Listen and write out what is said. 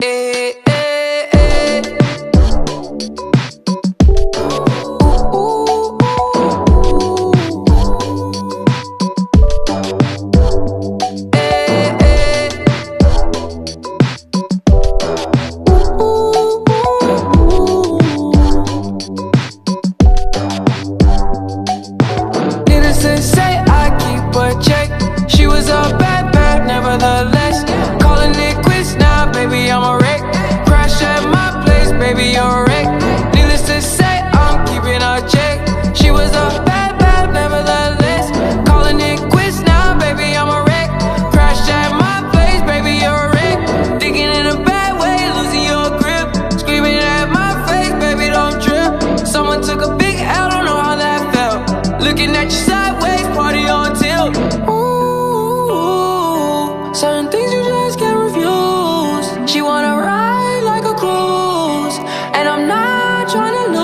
eh, I'm a wreck. Crash at my place, baby, you're a wreck. Needless to say, I'm keeping a check. She was a bad, bad, nevertheless. Calling it quits now, baby, I'm a wreck. Crash at my place, baby, you're a wreck. Thinking in a bad way, losing your grip. Screaming at my face, baby, don't trip. Someone took a big L, don't know how that felt. Looking at you sideways, party on tilt. Ooh, She wanna ride like a cruise, and I'm not trying to